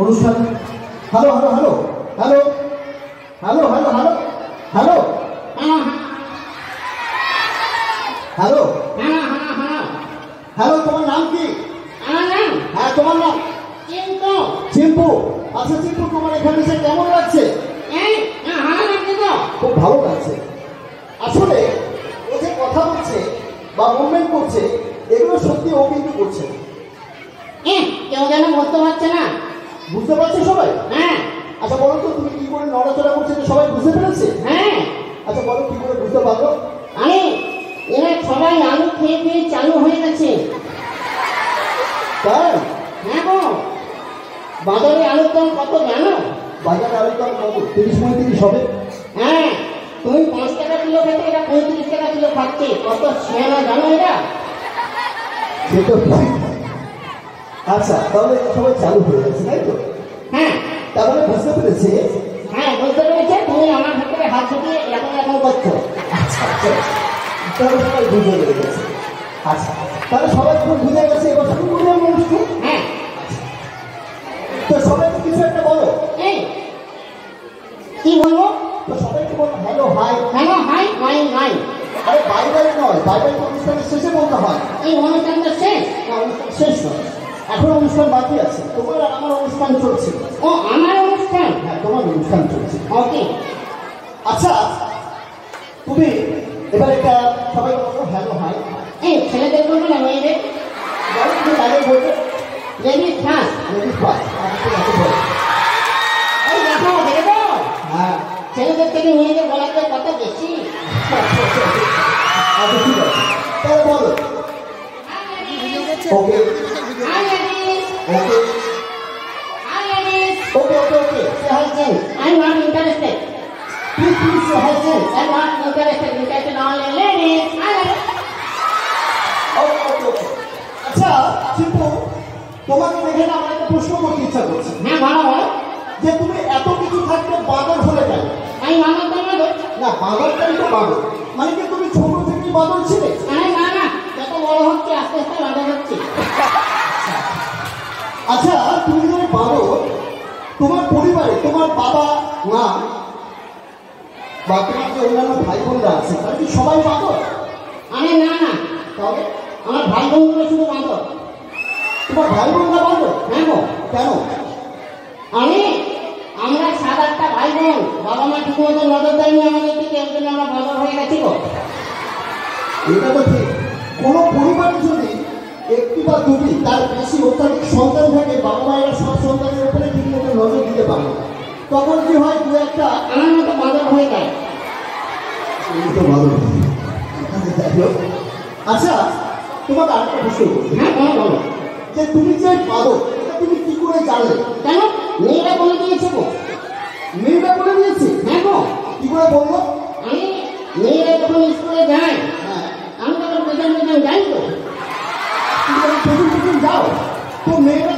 অনুষ্ঠান। Hello hello hello hello hello hello hello hello. হ্যাঁ hello. হ্যাঁ হ্যাঁ হ্যাঁ হ্যালো, তোমার নাম কি? হ্যাঁ তোমার নাম? চিম্পু। আচ্ছা চিম্পু, তোমার এখানে এসে কেমন লাগছে? খুব ভালো লাগছে। আসলে ও যে কথা বলছে বা মুভমেন্ট করছে, এগুলো সত্যি ও কিন্তু করছে। কেউ যেন বলতে পারছে না। বুঝতে পারছ সবাই? হ্যাঁ। আচ্ছা বলো তো তুমি কি করে নড়াচড়া করছে তো সবাই বুঝতে পেরেছে? হ্যাঁ। আচ্ছা বলো কি করে বুঝতে পারল? আরে এরা সবাই আলু খেয়ে খেয়ে চালু হয়ে গেছে। তাই? হ্যাঁ গো। বাজারে আলুর দাম কত জানো? বাজারে আলুর দাম কত? তিরিশ পঁয়ত্রিশ হবে। হ্যাঁ তুমি পাঁচ টাকা কিলো খেতে এরা পঁয়ত্রিশ টাকা কিলো খাচ্ছে। কত শেয়ানা জানো এরা? সে তো। আচ্ছা তাহলে সবাই চালু হয়ে গেছে তাই তো? হ্যাঁ। তাহলে বুঝতে পেরেছে হ্যাঁ পেরেছে তুমি আমার হাত ঢুকিয়ে এরকম এরকম করছ। আচ্ছা আচ্ছা। তাহলে সবাই বুঝে গেছে। আচ্ছা তাহলে সবাই যখন বুঝে গেছে এবার শুরু করব হ্যাঁ। তো সবাইকে কিছু একটা বলো। এই কি বলব? তো সবাইকে বলো হ্যালো হাই হ্যালো হাই নাই নাই আরে বাই বাই নয় বাই বাই তো অনুষ্ঠানের শেষে বলতে হয়। এই অনুষ্ঠানটা শেষ? অনুষ্ঠান শেষ নয়। এখন অনুষ্ঠান বাকি আছে। তোমার আর আমার অনুষ্ঠান চলছে। ও আমার অনুষ্ঠান? হ্যাঁ তোমার অনুষ্ঠান চলছে। ওকে। আচ্ছা তুমি এবার একটা সবাই বলো হ্যালো হাই। এই ছেলেদের বলব না মেয়েদের? বলো তুমি তাদের বলবে? লেডিস ফার্স্ট লেডিস ফার্স্ট এই দেখো দেখো হ্যাঁ। ছেলেদের থেকে মেয়েদের বলাতে কত বেশি। আচ্ছা ঠিক আছে। তাহলে বলো। Okay hi Okay. Hi, ladies. Okay, okay, okay. Say hi, Jay. I'm not interested. Please, please say hi, Jay. I'm not interested. You can only ladies. Hi, ladies. Okay, okay, okay. আচ্ছা চিপু তোমাকে দেখে না আমাকে প্রশ্ন করতে ইচ্ছা করছে হ্যাঁ ভালো ভালো যে তুমি এত কিছু থাকতে বাদর হলে কেন আমি বাদর তো বাদর না বাদরটাই তো বাদর মানে কি তুমি ছোট থেকে বাদর ছিলে আরে না না এত বড় হচ্ছে আস্তে আস্তে বাদর হচ্ছে আচ্ছা তুমি যদি বাদর তোমার পরিবারে তোমার বাবা মা বা তোমার যে অন্যান্য ভাই বোনরা আছে তারা কি সবাই বাদর? আরে না না। তাহলে আমার ভাই বোনগুলো শুধু বাঁধো তোমার ভাই বোনরা বাদর? হ্যাঁ গো। কেন? আমি আমরা সাত আটটা ভাই বোন বাবা মা ঠিক মতো নজর দেয়নি আমাদের দিকে এর জন্য আমরা বাদর হয়ে গেছি গো। এটা তো ঠিক। কোনো পরিবারে যদি একটি বা দুটি তার বেশি অত্যাধিক সন্তান থাকে বাবা মায়েরা সব সন্তানের উপরে ঠিক মতো নজর দিতে পারে তখন কি হয় দু একটা মতো বাদর হয়ে যায়। আচ্ছা তোমাকে আরেকটা প্রশ্ন করছি। হ্যাঁ বলো বলো। যে তুমি যে এটা তুমি কি করে জানলে? কেন? মেয়েরা বলে দিয়েছে গো মেয়েটা বলে দিয়েছে? pergunta legal. Comer